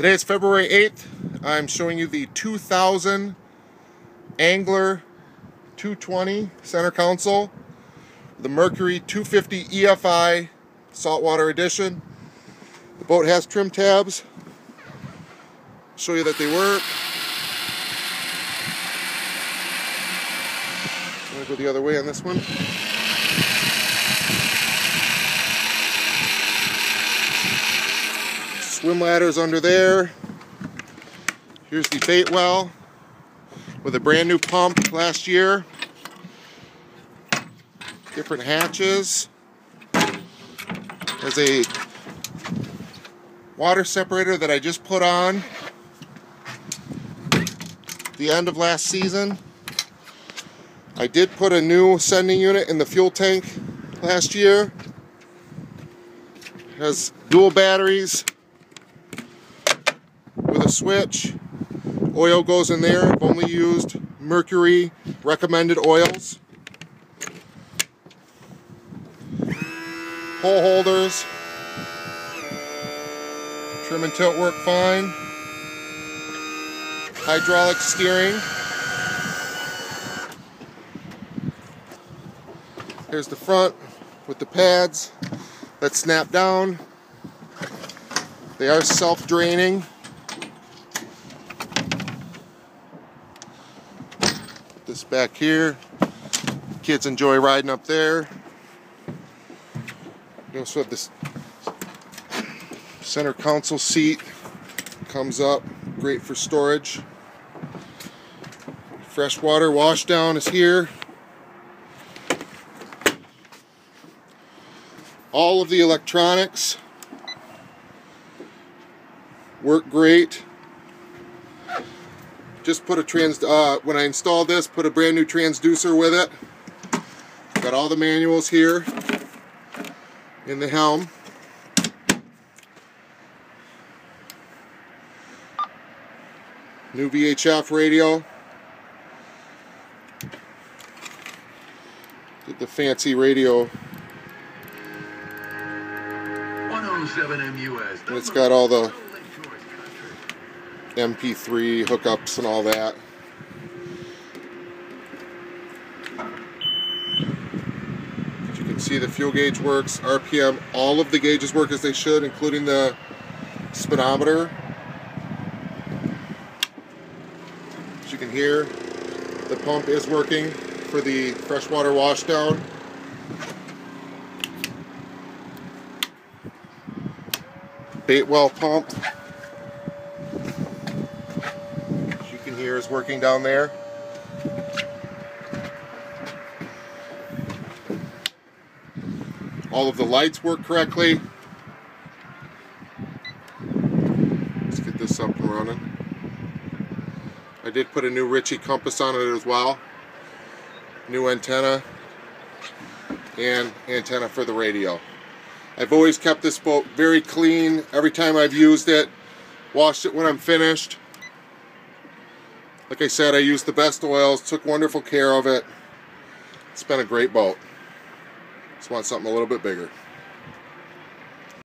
Today is February 8th. I'm showing you the 2000 Angler 220 center console, the Mercury 250 EFI saltwater edition. The boat has trim tabs. Show you that they work. I'm gonna go the other way on this one. Swim ladders under there. Here's the bait well with a brand new pump last year. Different hatches. There's a water separator that I just put on the end of last season. I did put a new sending unit in the fuel tank last year. Has dual batteries, switch. Oil goes in there. I've only used Mercury recommended oils. Pole holders. Trim and tilt work fine. Hydraulic steering. Here's the front with the pads that snap down. They are self-draining. This back here. Kids enjoy riding up there. You also have this center console seat. Comes up, great for storage. Freshwater washdown is here. All of the electronics work great just put a trans uh, when I installed this put a brand new transducer with it. Got all the manuals here in the helm. New VHF radio. Get the fancy radio. 107 MUS and it's got all the MP3 hookups and all that. As you can see the fuel gauge works, RPM, all of the gauges work as they should, including the speedometer. As you can hear, the pump is working for the freshwater washdown. Bait well pump. Here is working down there. All of the lights work correctly. Let's get this up and running. I did put a new Ritchie compass on it as well. New antenna and antenna for the radio. I've always kept this boat very clean every time I've used it. Washed it when I'm finished. Like I said, I used the best oils, took wonderful care of it. It's been a great boat. Just want something a little bit bigger.